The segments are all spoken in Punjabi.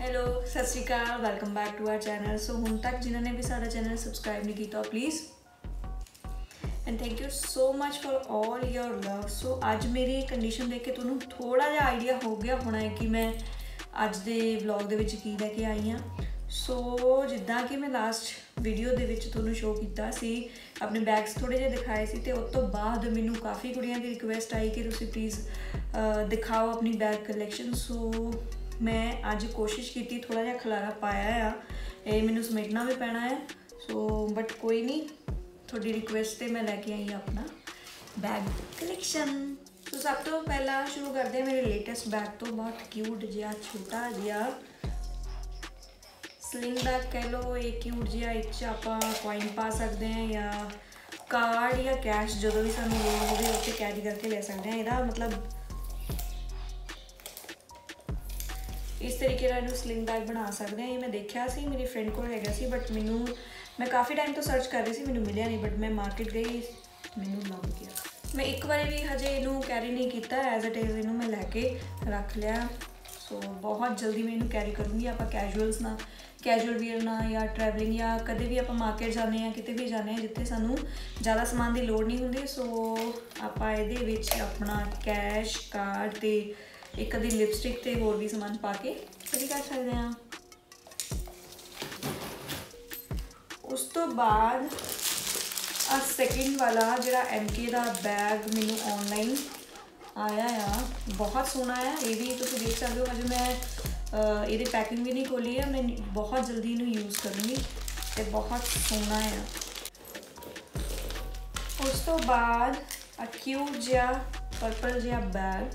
ਹੈਲੋ ਸਤਿ ਸ਼੍ਰੀ ਅਕਾਲ welcome back to our channel so ਹੁਣ ਤੱਕ ਜਿਨ੍ਹਾਂ ਨੇ ਵੀ ਸਾਡਾ ਚੈਨਲ ਸਬਸਕ੍ਰਾਈਬ ਨਹੀਂ ਕੀਤਾ please and thank you so much for 올 your love so ਅੱਜ ਮੇਰੀ ਕੰਡੀਸ਼ਨ ਦੇਖ ਕੇ ਤੁਹਾਨੂੰ ਥੋੜਾ ਜਿਹਾ ਆਈਡੀਆ ਹੋ ਗਿਆ ਹੋਣਾ ਹੈ ਕਿ ਮੈਂ ਅੱਜ ਦੇ ਵਲੌਗ ਦੇ ਵਿੱਚ ਕੀ ਲੈ ਕੇ ਆਈ ਹਾਂ। ਸੋ ਜਿੱਦਾਂ ਕਿ ਮੈਂ ਲਾਸਟ ਵੀਡੀਓ ਦੇ ਵਿੱਚ ਤੁਹਾਨੂੰ ਸ਼ੋਅ ਕੀਤਾ ਸੀ, ਆਪਣੇ ਬੈਗਸ ਥੋੜੇ ਜਿਹੇ ਦਿਖਾਏ ਸੀ ਤੇ ਉਸ ਤੋਂ ਬਾਅਦ ਮੈਨੂੰ ਕਾਫੀ ਕੁੜੀਆਂ ਦੀ ਰਿਕੁਐਸਟ ਆਈ ਕਿ ਤੁਸੀਂ ਪਲੀਜ਼ ਦਿਖਾਓ ਆਪਣੀ ਬੈਗ ਕਲੈਕਸ਼ਨ ਸੋ ਮੈਂ ਅੱਜ ਕੋਸ਼ਿਸ਼ ਕੀਤੀ ਥੋੜਾ ਜਿਹਾ ਖਲਾਰਾ ਪਾਇਆ ਆ ਇਹ ਮੈਨੂੰ ਸਮੇਟਣਾ ਵੀ ਪੈਣਾ ਹੈ ਸੋ ਬਟ ਕੋਈ ਨਹੀਂ ਤੁਹਾਡੀ ਰਿਕੁਐਸਟ ਤੇ ਮੈਂ ਲੈ ਕੇ ਆਈ ਹਾਂ ਆਪਣਾ ਬੈਗ ਕਲੈਕਸ਼ਨ ਸੋ ਸਭ ਤੋਂ ਪਹਿਲਾਂ ਸ਼ੁਰੂ ਕਰਦੇ ਹਾਂ ਮੇਰੇ ਲੇਟੈਸਟ ਬੈਗ ਤੋਂ ਬਹੁਤ ਕਿਊਟ ਜਿਹਾ ਛੋਟਾ ਜਿਹਾ ਸਲਿੰਗ ਬੈਗ ਕਹਿ ਲਓ ਇਹ ਕਿਊਟ ਜਿਹਾ ਇਹ 'ਚ ਆਪਾਂ ਕੋਇਨ ਪਾ ਸਕਦੇ ਹਾਂ ਜਾਂ ਕਾਰਡ ਜਾਂ ਕੈਸ਼ ਜਦੋਂ ਵੀ ਸਾਨੂੰ ਲੋੜ ਹੋਵੇ ਉੱਥੇ ਕੈਰੀ ਕਰਕੇ ਲੈ ਸਕਦੇ ਹਾਂ ਇਹਦਾ ਮਤਲਬ ਇਸ ਤਰੀਕੇ ਨਾਲ ਇਹਨੂੰ ਸਲਿੰਗ ਬੈਗ ਬਣਾ ਸਕਦੇ ਹਾਂ। ਇਹ ਮੈਂ ਦੇਖਿਆ ਸੀ, ਮੇਰੀ ਫਰੈਂਡ ਕੋਲ ਹੈਗਾ ਸੀ ਬਟ ਮੈਨੂੰ ਮੈਂ ਕਾਫੀ ਟਾਈਮ ਤੋਂ ਸਰਚ ਕਰ ਰਹੀ ਸੀ, ਮੈਨੂੰ ਮਿਲਿਆ ਨਹੀਂ ਬਟ ਮੈਂ ਮਾਰਕੀਟ ਗਈ, ਮੈਨੂੰ ਲੱਭ ਗਿਆ। ਮੈਂ ਇੱਕ ਵਾਰੀ ਵੀ ਹਜੇ ਇਹਨੂੰ ਕੈਰੀ ਨਹੀਂ ਕੀਤਾ ਐਜ਼ ਇਟ ਇਜ਼ ਇਹਨੂੰ ਮੈਂ ਲੈ ਕੇ ਰੱਖ ਲਿਆ। ਸੋ ਬਹੁਤ ਜਲਦੀ ਮੈਂ ਇਹਨੂੰ ਕੈਰੀ ਕਰੂੰਗੀ। ਆਪਾਂ ਕੈਜੂਅਲਸ ਨਾਲ ਕੈਜੂਅਲ ਵੀਅਰ ਨਾਲ ਜਾਂ ਟਰੈਵਲਿੰਗ ਜਾਂ ਕਦੇ ਵੀ ਆਪਾਂ ਮਾਰਕੀਟ ਜਾਂਦੇ ਆ ਕਿਤੇ ਵੀ ਜਾਂਦੇ ਆ ਜਿੱਥੇ ਸਾਨੂੰ ਜ਼ਿਆਦਾ ਸਮਾਨ ਦੀ ਲੋੜ ਨਹੀਂ ਹੁੰਦੀ। ਸੋ ਆਪਾਂ ਇਹਦੇ ਵਿੱਚ ਆਪਣਾ ਕੈਸ਼ ਕਾਰਡ ਤੇ ਇੱਕ ਅਦੀ ਲਿਪਸਟਿਕ ਤੇ ਹੋਰ ਵੀ ਸਮਾਨ ਪਾ ਕੇ ਕਦੀ ਕਰ ਸਕਦੇ ਆ ਉਸ ਤੋਂ ਬਾਅਦ ਆ ਸੈਕਿੰਡ ਵਾਲਾ ਜਿਹੜਾ MK ਦਾ ਬੈਗ ਮੈਨੂੰ ਆਨਲਾਈਨ ਆਇਆ ਆ, ਬਹੁਤ ਸੋਹਣਾ ਆ, ਇਹ ਵੀ ਤੁਸੀਂ ਦੇਖ ਸਕਦੇ ਹੋ ਅਜੇ ਮੈਂ ਇਹਦੀ ਪੈਕਿੰਗ ਵੀ ਨਹੀਂ ਖੋਲੀ ਹੈ ਮੈਂ ਬਹੁਤ ਜਲਦੀ ਇਹਨੂੰ ਯੂਜ਼ ਕਰੂੰਗੀ ਤੇ ਬਹੁਤ ਸੋਹਣਾ ਆ। ਉਸ ਤੋਂ ਬਾਅਦ ਆ ਕਿਊਟ ਜਿਹਾ ਪਰਪਲ ਜਿਹਾ ਬੈਗ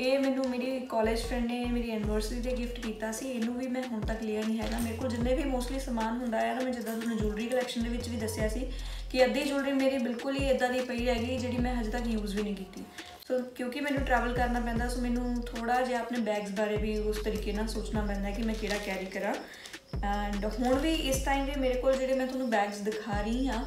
ਇਹ ਮੈਨੂੰ ਮੇਰੀ ਕਾਲਜ ਫਰੈਂਡ ਨੇ ਮੇਰੀ ਐਨਵਰਸਰੀ ਤੇ ਗਿਫਟ ਕੀਤਾ ਸੀ, ਇਹਨੂੰ ਵੀ ਮੈਂ ਹੁਣ ਤੱਕ ਲਿਆ ਨਹੀਂ ਹੈਗਾ। ਮੇਰੇ ਕੋਲ ਜਿੰਨੇ ਵੀ ਮੋਸਟਲੀ ਸਮਾਨ ਹੁੰਦਾ ਹੈ ਨਾ ਮੈਂ ਜਿੱਦਾਂ ਤੁਹਾਨੂੰ ਜੁਐਲਰੀ ਕਲੈਕਸ਼ਨ ਦੇ ਵਿੱਚ ਵੀ ਦੱਸਿਆ ਸੀ ਕਿ ਅੱਧੀ ਜੁਐਲਰੀ ਮੇਰੀ ਬਿਲਕੁਲ ਹੀ ਇਦਾਂ ਦੀ ਪਈ ਹੈਗੀ ਜਿਹੜੀ ਮੈਂ ਹਜੇ ਤੱਕ ਯੂਜ਼ ਵੀ ਨਹੀਂ ਕੀਤੀ। ਸੋ ਕਿਉਂਕਿ ਮੈਨੂੰ ਟਰੈਵਲ ਕਰਨਾ ਪੈਂਦਾ ਸੋ ਮੈਨੂੰ ਥੋੜਾ ਜਿਹਾ ਆਪਣੇ ਬੈਗਸ ਬਾਰੇ ਵੀ ਉਸ ਤਰੀਕੇ ਨਾਲ ਸੋਚਣਾ ਪੈਂਦਾ ਕਿ ਮੈਂ ਕਿਹੜਾ ਕੈਰੀ ਕਰਾਂ। ਐਂਡ ਹੁਣ ਵੀ ਇਸ ਟਾਈਮ ਵੀ ਮੇਰੇ ਕੋਲ ਜਿਹੜੇ ਮੈਂ ਤੁਹਾਨੂੰ ਬੈਗਸ ਦਿਖਾ ਰਹੀ ਹਾਂ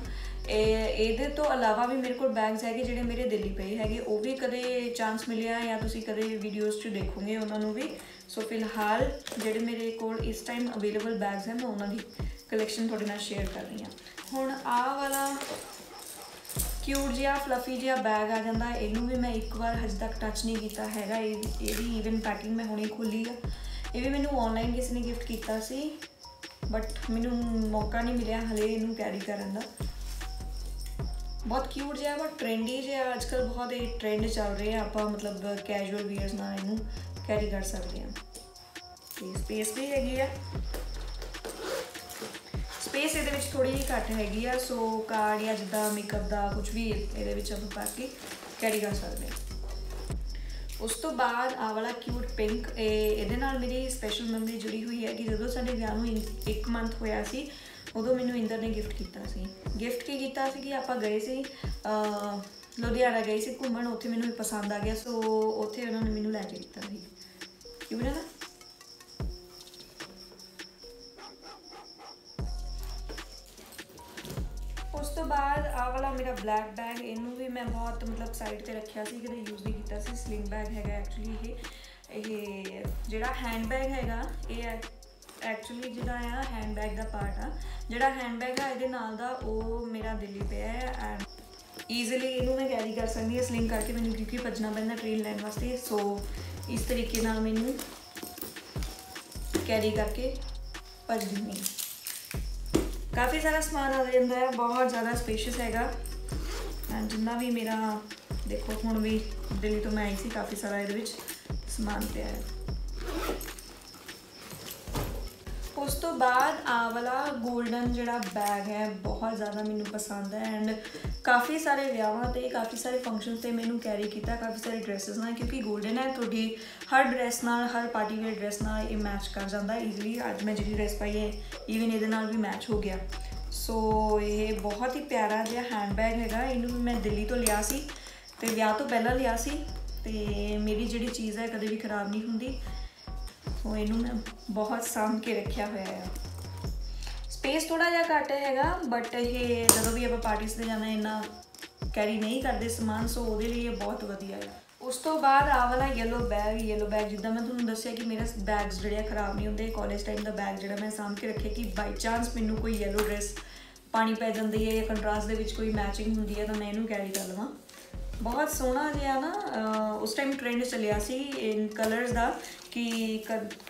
ਇਹਦੇ ਤੋਂ ਇਲਾਵਾ ਵੀ ਮੇਰੇ ਕੋਲ ਬੈਗਸ ਹੈਗੇ ਜਿਹੜੇ ਮੇਰੇ ਦਿੱਲੀ ਪਏ ਹੈਗੇ, ਉਹ ਵੀ ਕਦੇ ਚਾਂਸ ਮਿਲਿਆ ਜਾਂ ਤੁਸੀਂ ਕਦੇ ਵੀਡੀਓਜ਼ 'ਚ ਦੇਖੋਗੇ ਉਹਨਾਂ ਨੂੰ ਵੀ। ਸੋ ਫਿਲਹਾਲ ਜਿਹੜੇ ਮੇਰੇ ਕੋਲ ਇਸ ਟਾਈਮ ਅਵੇਲੇਬਲ ਬੈਗਸ ਹੈ, ਮੈਂ ਉਹਨਾਂ ਦੀ ਕਲੈਕਸ਼ਨ ਤੁਹਾਡੇ ਨਾਲ ਸ਼ੇਅਰ ਕਰ ਰਹੀ ਹਾਂ। ਹੁਣ ਆਹ ਵਾਲਾ ਕਿਊਟ ਜਿਹਾ ਫਲਫੀ ਜਿਹਾ ਬੈਗ ਆ ਜਾਂਦਾ, ਇਹਨੂੰ ਵੀ ਮੈਂ ਇੱਕ ਵਾਰ ਹਜੇ ਤੱਕ ਟੱਚ ਨਹੀਂ ਕੀਤਾ ਹੈਗਾ। ਇਹ ਇਹਦੀ ਈਵਨ ਪੈਕਿੰਗ ਮੈਂ ਹੁਣੇ ਖੋਲੀ ਆ। ਇਹ ਵੀ ਮੈਨੂੰ ਆਨਲਾਈਨ ਕਿਸੇ ਨੇ ਗਿਫਟ ਕੀਤਾ ਸੀ ਬਟ ਮੈਨੂੰ ਮੌਕਾ ਨਹੀਂ ਮਿਲਿਆ ਹਲੇ ਇਹਨੂੰ ਕੈਰੀ ਕਰਨ ਦਾ। ਬਹੁਤ ਕਿਊਟ ਜਿਹਾ ਬਹੁਤ ਟ੍ਰੈਂਡੀ ਜਿਹਾ ਅੱਜਕੱਲ ਬਹੁਤ ਇਹ ਟ੍ਰੈਂਡ ਚੱਲ ਰਿਹਾ ਆਪਾਂ ਮਤਲਬ ਕੈਜੂਅਲ ਵੀਅਰਸ ਨਾਲ ਇਹਨੂੰ ਕੈਰੀ ਕਰ ਸਕਦੇ ਹਾਂ ਤੇ ਸਪੇਸ ਵੀ ਹੈਗੀ ਆ। ਸਪੇਸ ਇਹਦੇ ਵਿੱਚ ਥੋੜੀ ਜਿਹੀ ਘੱਟ ਹੈਗੀ ਆ ਸੋ ਕਾਰਡ ਜਾਂ ਜਿੱਦਾਂ ਮੇਕਅਪ ਦਾ ਕੁਝ ਵੀ ਇਹਦੇ ਵਿੱਚ ਆਪਾਂ ਪਾ ਕੇ ਕੈਰੀ ਕਰ ਸਕਦੇ ਹਾਂ ਉਸ ਤੋਂ ਬਾਅਦ ਆ ਵਾਲਾ ਕਿਊਟ ਪਿੰਕ ਇਹ ਇਹਦੇ ਨਾਲ ਮੇਰੀ ਸਪੈਸ਼ਲ ਮੈਮਰੀ ਜੁੜੀ ਹੋਈ ਹੈ ਕਿ ਜਦੋਂ ਸਾਡੇ ਵਿਆਹ ਨੂੰ 1 ਮੰਥ ਹੋਇਆ ਸੀ ਉਦੋਂ ਮੈਨੂੰ ਇੰਦਰ ਨੇ ਗਿਫਟ ਕੀਤਾ ਸੀ। ਗਿਫਟ ਕੀ ਕੀਤਾ ਸੀ ਕਿ ਆਪਾਂ ਗਏ ਸੀ ਲੁਧਿਆਣਾ ਗਏ ਸੀ ਘੁੰਮਣ, ਉੱਥੇ ਮੈਨੂੰ ਪਸੰਦ ਆ ਗਿਆ, ਸੋ ਉੱਥੇ ਉਹਨਾਂ ਨੇ ਮੈਨੂੰ ਲੈ ਕੇ ਦਿੱਤਾ ਸੀ। ਕਿਉਂ ਨਾ? ਉਸ ਤੋਂ ਬਾਅਦ ਆ ਵਾਲਾ ਮੇਰਾ ਬਲੈਕ ਬੈਗ ਇਹਨੂੰ ਵੀ ਮੈਂ ਬਹੁਤ ਮਤਲਬ ਸਾਈਡ ਤੇ ਰੱਖਿਆ ਸੀ ਕਿਤੇ ਯੂਜ਼ ਨਹੀਂ ਕੀਤਾ ਸੀ। ਸਲਿੰਗ ਬੈਗ ਹੈਗਾ ਐਕਚੁਅਲੀ ਇਹ। ਇਹ ਜਿਹੜਾ ਹੈਂਡ ਬੈਗ ਹੈਗਾ, ਇਹ ਐਕਚੁਅਲੀ ਜਿਹੜਾ ਆ ਹੈਂਡਬੈਗ ਦਾ ਪਾਰਟ ਆ। ਜਿਹੜਾ ਹੈਂਡਬੈਗ ਆ, ਇਹਦੇ ਨਾਲ ਦਾ ਉਹ ਮੇਰਾ ਦਿੱਲੀ ਪਿਆ ਹੈ ਐਂਡ ਈਜ਼ੀਲੀ ਇਹਨੂੰ ਮੈਂ ਕੈਰੀ ਕਰ ਸਕਦੀ ਹਾਂ ਸਲਿੰਗ ਕਰਕੇ ਮੈਨੂੰ ਕਿਉਂਕਿ ਭੱਜਣਾ ਪੈਂਦਾ ਟ੍ਰੇਨ ਲੈਣ ਵਾਸਤੇ। ਸੋ ਇਸ ਤਰੀਕੇ ਨਾਲ ਮੈਨੂੰ ਕੈਰੀ ਕਰਕੇ ਭੱਜਦੀ ਨਹੀਂ ਕਾਫੀ ਸਾਰਾ ਸਮਾਨ ਆ ਜਾਂਦਾ ਹੈ, ਬਹੁਤ ਜ਼ਿਆਦਾ ਸਪੇਸ਼ੀਅਸ ਹੈਗਾ। ਐਂਡ ਜਿੰਨਾ ਵੀ ਮੇਰਾ, ਦੇਖੋ, ਹੁਣ ਵੀ ਦਿੱਲੀ ਤੋਂ ਮੈਂ ਆਈ ਸੀ, ਕਾਫੀ ਸਾਰਾ ਇਹਦੇ ਵਿੱਚ ਸਮਾਨ ਪਿਆ ਹੈ। ਉਸ ਤੋਂ ਬਾਅਦ ਆ ਵਾਲਾ 골ਡਨ ਜਿਹੜਾ ਬੈਗ ਹੈ, ਬਹੁਤ ਜ਼ਿਆਦਾ ਮੈਨੂੰ ਪਸੰਦ ਹੈ ਐਂਡ ਕਾਫੀ ਸਾਰੇ ਵਿਆਹਾਂ ਤੇ, ਕਾਫੀ ਸਾਰੇ ਫੰਕਸ਼ਨਸ ਤੇ ਮੈਨੂੰ ਕੈਰੀ ਕੀਤਾ, ਕਾਫੀ ਸਾਰੇ ਡਰੈਸਸ ਨਾਲ ਕਿਉਂਕਿ 골ਡਨ ਹੈ, ਤੁਹਾਡੀ ਹਰ ਡਰੈਸ ਨਾਲ, ਹਰ ਪਾਰਟੀ ਵੇਅਰ ਡਰੈਸ ਨਾਲ ਇਹ ਮੈਚ ਕਰ ਜਾਂਦਾ ਈਜ਼ੀਲੀ ਅੱਜ ਮੈਂ ਜਿਹੜੀ ਡਰੈਸ ਪਾਈ ਹੈ ਈਵਨ ਇਹਦੇ ਨਾਲ ਵੀ ਮੈਚ ਹੋ ਗਿਆ। ਸੋ ਇਹ ਬਹੁਤ ਹੀ ਪਿਆਰਾ ਜਿਹਾ ਹੈਂਡਬੈਗ ਹੈਗਾ। ਇਹਨੂੰ ਮੈਂ ਦਿੱਲੀ ਤੋਂ ਲਿਆ ਸੀ ਤੇ ਵਿਆਹ ਤੋਂ ਪਹਿਲਾਂ ਲਿਆ ਸੀ ਤੇ ਮੇਰੀ ਜਿਹੜੀ ਚੀਜ਼ ਹੈ ਕਦੇ ਵੀ ਖਰਾਬ ਨਹੀਂ ਹੁੰਦੀ। ਸੋ ਇਹਨੂੰ ਮੈਂ ਬਹੁਤ ਸਾਂਭ ਕੇ ਰੱਖਿਆ ਹੋਇਆ ਹੈ ਸਪੇਸ ਥੋੜਾ ਜਿਹਾ ਘੱਟ ਹੈਗਾ ਬਟ ਇਹ ਜਦੋਂ ਵੀ ਆਪਾਂ ਪਾਰਟੀਆਂ ਤੇ ਜਾਣਾ, ਇੰਨਾ ਕੈਰੀ ਨਹੀਂ ਕਰਦੇ ਸਮਾਨ ਸੋ ਉਹਦੇ ਲਈ ਇਹ ਬਹੁਤ ਵਧੀਆ ਹੈ ਉਸ ਤੋਂ ਬਾਅਦ ਆ ਵਾਲਾ ਯੈਲੋ ਬੈਗ ਯੈਲੋ ਬੈਗ ਜਿੱਦਾਂ ਮੈਂ ਤੁਹਾਨੂੰ ਦੱਸਿਆ ਕਿ ਮੇਰਾ ਬੈਗਸ ਜਿਹੜੇ ਆ ਖਰਾਬ ਨਹੀਂ ਹੁੰਦੇ ਕਾਲਜ ਟਾਈਮ ਦਾ ਬੈਗ ਜਿਹੜਾ ਮੈਂ ਸਾਂਭ ਕੇ ਰੱਖਿਆ ਕਿ ਬਾਈ ਚਾਂਸ ਮੈਨੂੰ ਕੋਈ ਯੈਲੋ ਡਰੈਸ ਪਾਣੀ ਪੈ ਜਾਂਦੀ ਹੈ ਜਾਂ ਕੰਟਰਾਸਟ ਦੇ ਵਿੱਚ ਕੋਈ ਮੈਚਿੰਗ ਹੁੰਦੀ ਹੈ, ਤਾਂ ਮੈਂ ਇਹਨੂੰ ਕੈਰੀ ਕਰ ਲਵਾਂ। ਬਹੁਤ ਸੋਹਣਾ ਜਿਹਾ ਨਾ ਉਸ ਟਾਈਮ ਟ੍ਰੈਂਡ ਚੱਲਿਆ ਸੀ ਇਨ ਕਲਰਸ ਦਾ ਕਿ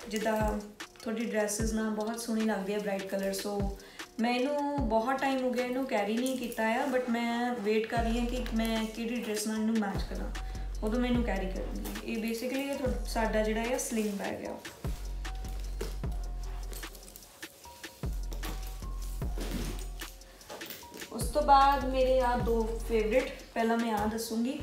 ਜਿੱਦਾਂ ਤੁਹਾਡੀ ਡਰੈਸਸ ਨਾ ਬਹੁਤ ਸੋਹਣੀ ਲੱਗਦੀ ਹੈ ਬ੍ਰਾਈਟ ਕਲਰ ਸੋ ਮੈਂ ਇਹਨੂੰ ਬਹੁਤ ਟਾਈਮ ਹੋ ਗਿਆ ਇਹਨੂੰ ਕੈਰੀ ਨਹੀਂ ਕੀਤਾ ਆ ਬਟ ਮੈਂ ਵੇਟ ਕਰ ਰਹੀ ਹਾਂ ਕਿ ਮੈਂ ਕਿਹੜੀ ਡਰੈਸ ਨਾਲ ਇਹਨੂੰ ਮੈਚ ਕਰਾਂ। ਉਦੋਂ ਮੈਂ ਇਹਨੂੰ ਕੈਰੀ ਕਰਨੀ ਇਹ ਬੇਸਿਕਲੀ ਇਹ ਸਾਡਾ ਜਿਹੜਾ ਹੈ ਸਲਿੰਗ ਬੈਗ ਆ। ਉਸ ਤੋਂ ਬਾਅਦ ਮੇਰੇ ਆ ਦੋ ਫੇਵਰਿਟ ਪਹਿਲਾਂ ਮੈਂ ਆ ਦੱਸੂੰਗੀ।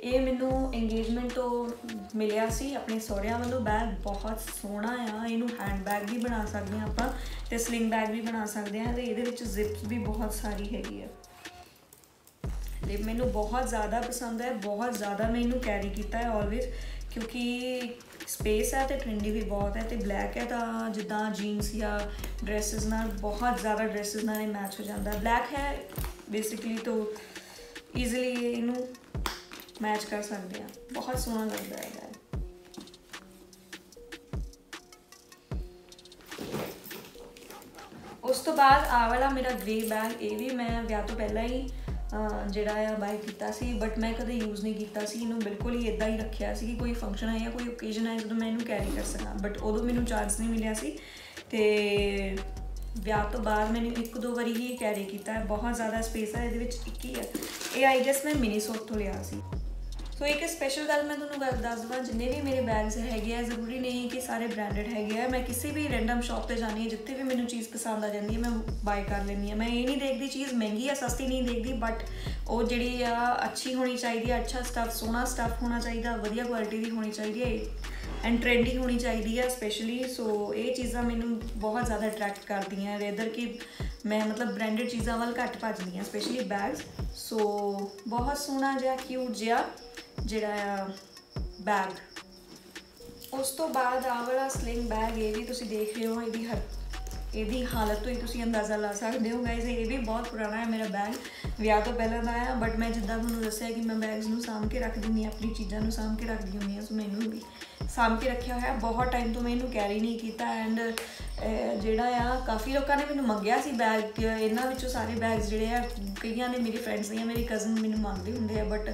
ਇਹ ਮੈਨੂੰ ਇੰਗੇਜਮੈਂਟ ਤੋਂ ਮਿਲਿਆ ਸੀ, ਆਪਣੇ ਸਹੁਰਿਆਂ ਵੱਲੋਂ। ਬੈਗ ਬਹੁਤ ਸੋਹਣਾ ਆ, ਇਹਨੂੰ ਹੈਂਡਬੈਗ ਵੀ ਬਣਾ ਸਕਦੇ ਆ ਆਪਾਂ ਤੇ ਸਲਿੰਗ ਬੈਗ ਵੀ ਬਣਾ ਸਕਦੇ ਆ ਤੇ ਇਹਦੇ ਵਿੱਚ ਜ਼ਿਪਸ ਵੀ ਬਹੁਤ ਸਾਰੀ ਹੈਗੀ ਆ। ਤੇ ਮੈਨੂੰ ਬਹੁਤ ਜ਼ਿਆਦਾ ਪਸੰਦ ਹੈ, ਬਹੁਤ ਜ਼ਿਆਦਾ ਮੈਂ ਇਹਨੂੰ ਕੈਰੀ ਕੀਤਾ ਹੈ ਆਲਵੇਜ਼ ਕਿਉਂਕਿ ਸਪੇਸ ਹੈ ਤੇ ਟ੍ਰੈਂਡੀ ਵੀ ਬਹੁਤ ਹੈ ਤੇ ਬਲੈਕ ਹੈ ਤਾਂ ਜਿੱਦਾਂ ਜੀਨਸ ਜਾਂ ਡਰੈਸਸ ਨਾਲ ਬਹੁਤ ਜ਼ਿਆਦਾ ਡਰੈਸਸ ਨਾਲ ਇਹ ਮੈਚ ਹੋ ਜਾਂਦਾ। ਬਲੈਕ ਹੈ ਬੇਸਿਕਲੀ ਤੋਂ ਈਜ਼ੀਲੀ ਇਹਨੂੰ ਮੈਚ ਕਰ ਸਕਦੇ ਆ ਬਹੁਤ ਸੋਹਣਾ ਲੱਗਦਾ ਹੈ ਉਸ ਤੋਂ ਬਾਅਦ ਆ ਵਾਲਾ ਮੇਰਾ ਗ੍ਰੇ ਬੈਗ ਇਹ ਵੀ ਮੈਂ ਵਿਆਹ ਤੋਂ ਪਹਿਲਾਂ ਹੀ ਜਿਹੜਾ ਆ ਬਾਈ ਕੀਤਾ ਸੀ ਬਟ ਮੈਂ ਕਦੇ ਯੂਜ਼ ਨਹੀਂ ਕੀਤਾ ਸੀ। ਇਹਨੂੰ ਬਿਲਕੁਲ ਹੀ ਇਦਾਂ ਹੀ ਰੱਖਿਆ ਸੀ ਕਿ ਕੋਈ ਫੰਕਸ਼ਨ ਹੈ ਜਾਂ ਕੋਈ ਓਕੇਜਨ ਹੈ ਜਦੋਂ ਮੈਂ ਇਹਨੂੰ ਕੈਰੀ ਕਰ ਸਕਾਂ। ਬਟ ਉਦੋਂ ਮੈਨੂੰ ਚਾਂਸ ਨਹੀਂ ਮਿਲਿਆ ਸੀ। ਤੇ ਵਿਆਹ ਤੋਂ ਬਾਅਦ ਮੈਨੂੰ ਇੱਕ ਦੋ ਵਾਰੀ ਹੀ ਕੈਰੀ ਕੀਤਾ। ਹੈ ਬਹੁਤ ਜ਼ਿਆਦਾ ਸਪੇਸ ਹੈ ਇਹਦੇ ਵਿੱਚ ਇੱਕ ਹੀ ਹੈ ਇਹ ਆਈ ਜਸ ਮੈਂ ਮਿਨੀ ਸੋਟ ਤੋਂ ਲਿਆ ਸੀ। ਸੋ ਇੱਕ ਸਪੈਸ਼ਲ ਗੱਲ ਮੈਂ ਤੁਹਾਨੂੰ ਗੱਲ ਦੱਸ ਦਵਾਂ, ਜਿੰਨੇ ਵੀ ਮੇਰੇ ਬੈਗਸ ਹੈਗੇ ਆ, ਜ਼ਰੂਰੀ ਨਹੀਂ ਕਿ ਸਾਰੇ ਬ੍ਰਾਂਡਡ ਹੈਗੇ ਆ। ਮੈਂ ਕਿਸੇ ਵੀ ਰੈਂਡਮ ਸ਼ਾਪ ਤੇ ਜਾਣੀ ਹੈ, ਜਿੱਥੇ ਵੀ ਮੈਨੂੰ ਚੀਜ਼ ਪਸੰਦ ਆ ਜਾਂਦੀ ਹੈ, ਮੈਂ ਬਾਈ ਕਰ ਲੈਂਦੀ ਆ ਮੈਂ ਇਹ ਨਹੀਂ ਦੇਖਦੀ ਚੀਜ਼ ਮਹਿੰਗੀ ਆ, ਸਸਤੀ ਨਹੀਂ ਦੇਖਦੀ ਬਟ ਉਹ ਜਿਹੜੀ ਆ, ਅੱਛੀ ਹੋਣੀ ਚਾਹੀਦੀ ਆ, ਅੱਛਾ ਸਟੱਫ ਸੋਹਣਾ ਸਟੱਫ ਹੋਣਾ ਚਾਹੀਦਾ, ਵਧੀਆ ਕੁਆਲਿਟੀ ਦੀ ਹੋਣੀ ਚਾਹੀਦੀ ਹੈ ਐਂਡ ਟ੍ਰੈਂਡੀ ਹੋਣੀ ਚਾਹੀਦੀ ਆ ਸਪੈਸ਼ਲੀ ਸੋ ਇਹ ਚੀਜ਼ਾਂ ਮੈਨੂੰ ਬਹੁਤ ਜ਼ਿਆਦਾ ਅਟਰੈਕਟ ਕਰਦੀਆਂ ਰੇਦਰ ਕਿ ਮੈਂ ਮਤਲਬ ਬ੍ਰਾਂਡਡ ਚੀਜ਼ਾਂ ਵੱਲ ਘੱਟ ਭੱਜਦੀ ਹਾਂ ਸਪੈਸ਼ਲੀ ਬੈਗਸ ਸੋ ਬਹੁਤ ਸੋਹਣਾ ਜਿਹਾ ਕਿਊਟ ਜਿਹਾ ਜਿਹੜਾ ਆ ਬੈਗ ਉਸ ਤੋਂ ਬਾਅਦ ਆ ਵਾਲਾ ਸਲਿੰਗ ਬੈਗ ਇਹ ਵੀ ਤੁਸੀਂ ਦੇਖ ਰਹੇ ਹੋ, ਇਹਦੀ ਹਰ ਇਹਦੀ ਹਾਲਤ ਤੋਂ ਹੀ ਤੁਸੀਂ ਅੰਦਾਜ਼ਾ ਲਾ ਸਕਦੇ ਹੋ ਗਾਇਜ਼ ਇਹ ਵੀ ਬਹੁਤ ਪੁਰਾਣਾ ਹੈ ਮੇਰਾ ਬੈਗ ਵਿਆਹ ਤੋਂ ਪਹਿਲਾਂ ਦਾ ਹੈ ਬਟ ਮੈਂ ਜਿੱਦਾਂ ਤੁਹਾਨੂੰ ਦੱਸਿਆ ਕਿ ਮੈਂ ਬੈਗਸ ਨੂੰ ਸਾਂਭ ਕੇ ਰੱਖ ਦਿੰਦੀ ਆ ਆਪਣੀ ਚੀਜ਼ਾਂ ਨੂੰ ਸਾਂਭ ਕੇ ਰੱਖਦੀ ਹੁੰਦੀ ਆ ਸੋ ਮੈਨੂੰ ਵੀ ਸਾਂਭ ਕੇ ਰੱਖਿਆ ਹੋਇਆ। ਬਹੁਤ ਟਾਈਮ ਤੋਂ ਮੈਂ ਇਹਨੂੰ ਕੈਰੀ ਨਹੀਂ ਕੀਤਾ ਐਂਡ ਜਿਹੜਾ ਆ, ਕਾਫੀ ਲੋਕਾਂ ਨੇ ਮੈਨੂੰ ਮੰਗਿਆ ਸੀ ਬੈਗ ਇਹਨਾਂ ਵਿੱਚੋਂ ਸਾਰੇ ਬੈਗਸ ਜਿਹੜੇ ਆ, ਕਈਆਂ ਨੇ ਮੇਰੀ ਫਰੈਂਡਸ ਦੀਆਂ, ਮੇਰੀ ਕਜ਼ਨ ਮੈਨੂੰ ਮੰਗਦੇ ਹੁੰਦੇ ਆ ਬਟ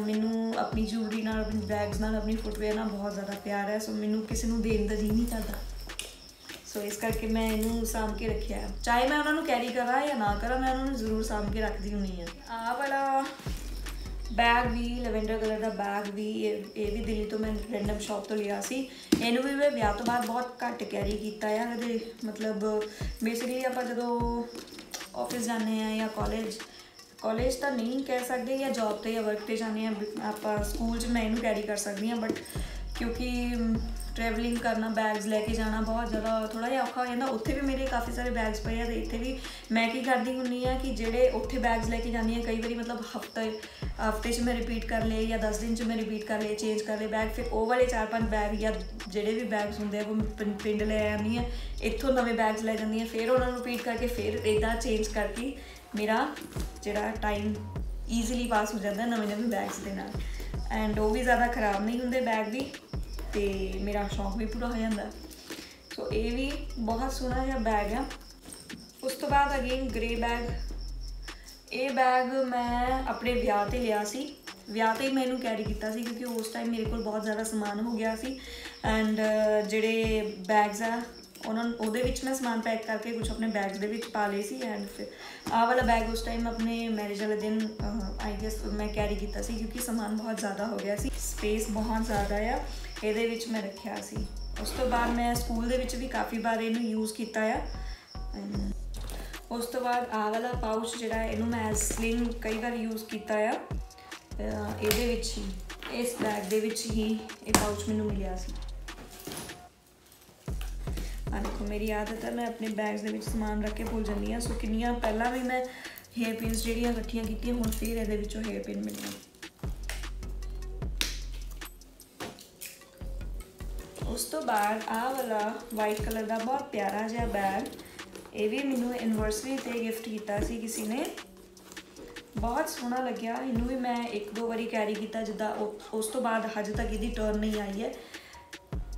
ਮੈਨੂੰ ਆਪਣੀ ਜੂਲਰੀ ਨਾਲ, ਆਪਣੀ ਬੈਗਸ ਨਾਲ, ਆਪਣੀ ਫੁੱਟਵੇਅਰ ਨਾਲ ਬਹੁਤ ਜ਼ਿਆਦਾ ਪਿਆਰ ਹੈ ਸੋ ਮੈਨੂੰ ਕਿਸੇ ਨੂੰ ਦੇਣ ਦਾ ਜੀ ਨਹੀਂ ਕਰਦਾ। ਸੋ ਇਸ ਕਰਕੇ ਮੈਂ ਇਹਨੂੰ ਸਾਂਭ ਕੇ ਰੱਖਿਆ ਚਾਹੇ ਮੈਂ ਉਹਨਾਂ ਨੂੰ ਕੈਰੀ ਕਰਾਂ ਜਾਂ ਨਾ ਕਰਾਂ, ਮੈਂ ਉਹਨਾਂ ਨੂੰ ਜ਼ਰੂਰ ਸਾਂਭ ਕੇ ਰੱਖਦੀ ਹੁੰਨੀ ਆ ਆ ਵਾਲਾ ਬੈਗ ਵੀ ਲਵੈਂਡਰ ਕਲਰ ਦਾ ਬੈਗ ਵੀ, ਇਹ ਵੀ ਦਿੱਲੀ ਤੋਂ ਮੈਂ ਰੈਂਡਮ ਸ਼ਾਪ ਤੋਂ ਲਿਆ ਸੀ। ਇਹਨੂੰ ਵੀ ਮੈਂ ਵਿਆਹ ਤੋਂ ਬਾਅਦ ਬਹੁਤ ਘੱਟ ਕੈਰੀ ਕੀਤਾ ਆ ਇਹਦੇ ਮਤਲਬ ਬੇਸਿਕਲੀ ਆਪਾਂ ਜਦੋਂ ਆਫਿਸ ਜਾਂਦੇ ਆ ਜਾਂ ਕਾਲਜ ਕਾਲਜ ਤਾਂ ਨਹੀਂ ਕਹਿ ਸਕਦੇ ਜਾਂ ਜੌਬ ਤੇ ਜਾਂ ਵਰਕ ਤੇ ਜਾਂਦੇ ਆ ਆਪਾਂ ਸਕੂਲ 'ਚ ਮੈਂ ਇਹਨੂੰ ਕੈਰੀ ਕਰ ਸਕਦੀ ਹਾਂ ਬਟ ਕਿਉਂਕਿ ਟਰੈਵਲਿੰਗ ਕਰਨਾ ਬੈਗਸ ਲੈ ਕੇ ਜਾਣਾ ਬਹੁਤ ਜ਼ਿਆਦਾ ਥੋੜਾ ਜਿਹਾ ਔਖਾ ਹੋ ਜਾਂਦਾ। ਉੱਥੇ ਵੀ ਮੇਰੇ ਕਾਫੀ ਸਾਰੇ ਬੈਗਸ ਪਏ ਆ ਤੇ ਇੱਥੇ ਵੀ ਮੈਂ ਕੀ ਕਰਦੀ ਹੁੰਨੀ ਆ ਕਿ ਜਿਹੜੇ ਉੱਥੇ ਬੈਗਸ ਲੈ ਕੇ ਜਾਂਦੀ ਆ, ਕਈ ਵਾਰੀ ਮਤਲਬ ਹਫ਼ਤੇ ਹਫ਼ਤੇ 'ਚ ਮੈਂ ਰਿਪੀਟ ਕਰ ਲਏ ਜਾਂ 10 ਦਿਨ 'ਚ ਮੈਂ ਰਿਪੀਟ ਕਰ ਲਏ ਚੇਂਜ ਕਰ ਲਏ ਬੈਗ ਫਿਰ ਉਹ ਵਾਲੇ 4-5 ਬੈਗ ਜਾਂ ਜਿਹੜੇ ਵੀ ਬੈਗਸ ਹੁੰਦੇ ਆ, ਉਹ ਪਿੰਡ ਲੈ ਆਉਂਦੀ ਆ, ਇੱਥੋਂ ਨਵੇਂ ਬੈਗਸ ਲੈ ਜਾਂਦੀ ਆ, ਫਿਰ ਉਹਨਾਂ ਨੂੰ ਰਿਪੀਟ ਕਰਕੇ ਫਿਰ ਇਦਾਂ ਚੇਂਜ ਕਰਕੇ ਮੇਰਾ ਜਿਹੜਾ ਟਾਈਮ ਈਜ਼ੀਲੀ ਪਾਸ ਹੋ ਜਾਂਦਾ ਨਵੇਂ ਨਵੇਂ ਬੈਗਸ ਦੇ ਨਾਲ। ਐਂਡ ਉਹ ਵੀ ਜ਼ਿਆਦਾ ਖਰਾਬ ਨਹੀਂ ਹੁੰਦੇ ਬੈਗ ਵੀ। ਤੇ ਮੇਰਾ ਸ਼ੌਂਕ ਵੀ ਪੂਰਾ ਹੋ ਜਾਂਦਾ। ਸੋ ਇਹ ਵੀ ਬਹੁਤ ਸੋਹਣਾ ਜਿਹਾ ਬੈਗ ਆ। ਉਸ ਤੋਂ ਬਾਅਦ ਅਗੇਨ ਗ੍ਰੇ ਬੈਗ ਇਹ ਬੈਗ ਮੈਂ ਆਪਣੇ ਵਿਆਹ ਤੇ ਲਿਆ ਸੀ। ਵਿਆਹ ਤੇ ਹੀ ਮੈਨੂੰ ਕੈਰੀ ਕੀਤਾ ਸੀ ਕਿਉਂਕਿ ਉਸ ਟਾਈਮ ਮੇਰੇ ਕੋਲ ਬਹੁਤ ਜ਼ਿਆਦਾ ਸਮਾਨ ਹੋ ਗਿਆ ਸੀ। ਐਂਡ ਜਿਹੜੇ ਬੈਗਸ ਆ, ਉਹਨਾਂ ਉਹਦੇ ਵਿੱਚ ਮੈਂ ਸਮਾਨ ਪੈਕ ਕਰਕੇ ਕੁਝ ਆਪਣੇ ਬੈਗ ਦੇ ਵਿੱਚ ਪਾ ਲਏ ਸੀ ਐਂਡ ਫਿਰ ਆਹ ਵਾਲਾ ਬੈਗ ਉਸ ਟਾਈਮ ਆਪਣੇ ਮੈਰਿਜ ਵਾਲੇ ਦਿਨ ਆਈ ਗੈਸ ਮੈਂ ਕੈਰੀ ਕੀਤਾ ਸੀ ਕਿਉਂਕਿ ਸਮਾਨ ਬਹੁਤ ਜ਼ਿਆਦਾ ਹੋ ਗਿਆ ਸੀ। ਸਪੇਸ ਬਹੁਤ ਜ਼ਿਆਦਾ ਆ। ਇਹਦੇ ਵਿੱਚ ਮੈਂ ਰੱਖਿਆ ਸੀ। ਉਸ ਤੋਂ ਬਾਅਦ ਮੈਂ ਸਕੂਲ ਦੇ ਵਿੱਚ ਵੀ ਕਾਫੀ ਵਾਰ ਇਹਨੂੰ ਯੂਜ਼ ਕੀਤਾ ਆ। ਉਸ ਤੋਂ ਬਾਅਦ ਆਹ ਵਾਲਾ ਪਾਊਚ ਜਿਹੜਾ ਇਹਨੂੰ ਮੈਂ ਸਲਿੰਗ ਕਈ ਵਾਰ ਯੂਜ਼ ਕੀਤਾ ਆ। ਇਹਦੇ ਵਿੱਚ ਹੀ, ਇਸ ਬੈਗ ਦੇ ਵਿੱਚ ਹੀ ਇਹ ਪਾਊਚ ਮੈਨੂੰ ਮਿਲਿਆ ਸੀ। ਆ ਦੇਖੋ, ਮੇਰੀ ਆਦਤ ਹੈ, ਮੈਂ ਆਪਣੇ ਬੈਗਸ ਦੇ ਵਿੱਚ ਸਮਾਨ ਰੱਖ ਕੇ ਭੁੱਲ ਜਾਂਦੀ ਆ ਸੋ ਕਿੰਨੀਆਂ ਪਹਿਲਾਂ ਵੀ ਮੈਂ ਹੇਅਰ ਪਿੰਸ ਜਿਹੜੀਆਂ ਇਕੱਠੀਆਂ ਕੀਤੀਆਂ, ਹੁਣ ਫਿਰ ਇਹਦੇ ਵਿੱਚੋਂ ਹੇਅਰ ਪਿਨ ਮਿਲਿਆ। ਬਾਅਦ ਆਹ ਵਾਲਾ ਵਾਈਟ ਕਲਰ ਦਾ ਬਹੁਤ ਪਿਆਰਾ ਜਿਹਾ ਬੈਗ ਇਹ ਵੀ ਮੈਨੂੰ ਐਨਵਰਸਰੀ ਤੇ ਗਿਫਟ ਕੀਤਾ ਸੀ ਕਿਸੇ ਨੇ। ਬਹੁਤ ਸੋਹਣਾ ਲੱਗਿਆ। ਇਹਨੂੰ ਵੀ ਮੈਂ ਇੱਕ ਦੋ ਵਾਰੀ ਕੈਰੀ ਕੀਤਾ ਜਿੱਦਾਂ ਉਹ- ਉਸ ਤੋਂ ਬਾਅਦ ਹਜੇ ਤੱਕ ਇਹਦੀ ਟਰਨ ਨਹੀਂ ਆਈ ਹੈ।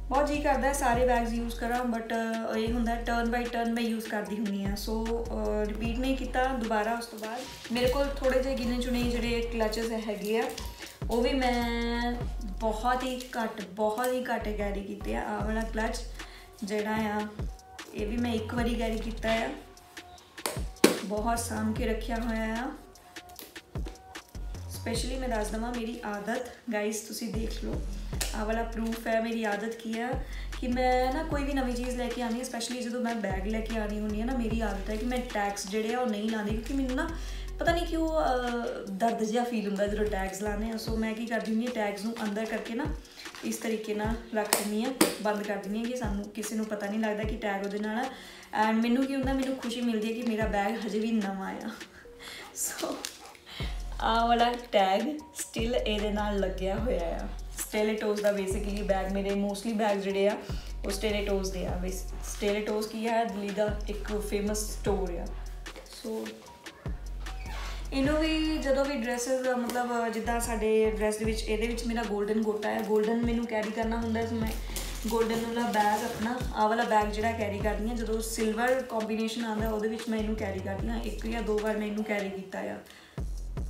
ਬਹੁਤ ਜੀ ਕਰਦਾ ਸਾਰੇ ਬੈਗਸ ਯੂਜ਼ ਕਰਾਂ ਬਟ ਇਹ ਹੁੰਦਾ ਟਰਨ ਬਾਈ ਟਰਨ ਮੈਂ ਯੂਜ਼ ਕਰਦੀ ਹੁੰਦੀ ਆ ਸੋ ਰਿਪੀਟ ਨਹੀਂ ਕੀਤਾ, ਦੁਬਾਰਾ ਉਸ ਤੋਂ ਬਾਅਦ। ਮੇਰੇ ਕੋਲ ਥੋੜੇ ਜਿਹੇ ਗਿਣੇ ਚੁਣੇ ਜਿਹੜੇ ਕਲਚਸ ਹੈਗੇ ਆ ਉਹ ਵੀ ਮੈਂ ਬਹੁਤ ਹੀ ਘੱਟ, ਬਹੁਤ ਹੀ ਘੱਟ ਕੈਰੀ ਕੀਤੇ ਆ, ਆਹ ਵਾਲਾ ਕਲਚ ਜਿਹੜਾ ਆ, ਇਹ ਵੀ ਮੈਂ ਇੱਕ ਵਾਰੀ ਕੈਰੀ ਕੀਤਾ ਆ। ਬਹੁਤ ਸਾਂਭ ਕੇ ਰੱਖਿਆ ਹੋਇਆ ਆ। ਸਪੈਸ਼ਲੀ ਮੈਂ ਦੱਸ ਦਵਾਂ ਮੇਰੀ ਆਦਤ ਗਾਇਸ ਤੁਸੀਂ ਦੇਖ ਲਓ। ਆਹ ਵਾਲਾ ਪ੍ਰੂਫ ਹੈ, ਮੇਰੀ ਆਦਤ ਕੀ ਹੈ ਕਿ ਮੈਂ ਨਾ ਕੋਈ ਵੀ ਨਵੀਂ ਚੀਜ਼ ਲੈ ਕੇ ਆਉਂਦੀ ਹਾਂ ਸਪੈਸ਼ਲੀ ਜਦੋਂ ਮੈਂ ਬੈਗ ਲੈ ਕੇ ਆਣੀ ਹੁੰਦੀ ਹੈ ਨਾ, ਮੇਰੀ ਆਦਤ ਹੈ ਕਿ ਮੈਂ ਟੈਕਸ ਜਿਹੜੇ ਆ ਉਹ ਨਹੀਂ ਲਾਉਂਦੀ, ਕਿਉਂਕਿ ਮੈਨੂੰ ਨਾ ਪਤਾ ਨਹੀਂ ਕਿਉਂ ਅਹ, ਦਰਦ ਜਿਹਾ ਫੀਲ ਹੁੰਦਾ ਜਦੋਂ ਟੈਗਸ ਲਾਉਂਦੇ ਆ ਸੋ ਮੈਂ ਕੀ ਕਰਦੀ ਹੁੰਦੀ ਹਾਂ ਟੈਗਸ ਨੂੰ ਅੰਦਰ ਕਰਕੇ ਨਾ ਇਸ ਤਰੀਕੇ ਨਾਲ ਰੱਖ ਦਿੰਦੀ ਹਾਂ ਬੰਦ ਕਰ ਦਿੰਦੀ ਹਾਂ ਕਿ ਸਾਨੂੰ ਕਿਸੇ ਨੂੰ ਪਤਾ ਨਹੀਂ ਲੱਗਦਾ ਕਿ ਟੈਗ ਉਹਦੇ ਨਾਲ ਐਂਡ ਮੈਨੂੰ ਕੀ ਹੁੰਦਾ ਮੈਨੂੰ ਖੁਸ਼ੀ ਮਿਲਦੀ ਹੈ ਕਿ ਮੇਰਾ ਬੈਗ ਹਜੇ ਵੀ ਨਵਾਂ ਆ। ਸੋ ਆ ਵਾਲਾ ਟੈਗ ਸਟਿਲ ਇਹਦੇ ਨਾਲ ਲੱਗਿਆ ਹੋਇਆ ਆ। ਸਟੇਲੇਟੋਸ ਦਾ ਬੇਸਿਕਲੀ ਬੈਗ ਮੇਰੇ ਮੋਸਟਲੀ ਬੈਗ ਜਿਹੜੇ ਆ ਉਹ ਸਟੇਲੇਟੋਸ ਦੇ ਆ। ਸਟੇਲੇਟੋਸ ਕੀ ਹੈ ਦਿੱਲੀ ਦਾ ਇੱਕ ਫੇਮਸ ਸਟੋਰ ਆ। ਸੋ ਇਹਨੂੰ ਵੀ ਜਦੋਂ ਵੀ ਡਰੈਸਸ ਮਤਲਬ ਜਿੱਦਾਂ ਸਾਡੇ ਡਰੈਸ ਦੇ ਵਿੱਚ, ਇਹਦੇ ਵਿੱਚ ਮੇਰਾ 골ਡਨ ਗੋਟਾ ਹੈ। 골ਡਨ ਮੈਨੂੰ ਕੈਰੀ ਕਰਨਾ ਹੁੰਦਾ ਸੋ ਮੈਂ 골ਡਨ ਵਾਲਾ ਬੈਗ ਆਪਣਾ ਆ ਵਾਲਾ ਬੈਗ ਜਿਹੜਾ ਕੈਰੀ ਕਰਦੀ ਹਾਂ, ਜਦੋਂ ਸਿਲਵਰ ਕੰਬੀਨੇਸ਼ਨ ਆਉਂਦਾ, ਉਹਦੇ ਵਿੱਚ ਮੈਂ ਇਹਨੂੰ ਕੈਰੀ ਕਰਦੀ ਹਾਂ। ਇੱਕ ਜਾਂ ਦੋ ਵਾਰ ਮੈਂ ਇਹਨੂੰ ਕੈਰੀ ਕੀਤਾ ਆ।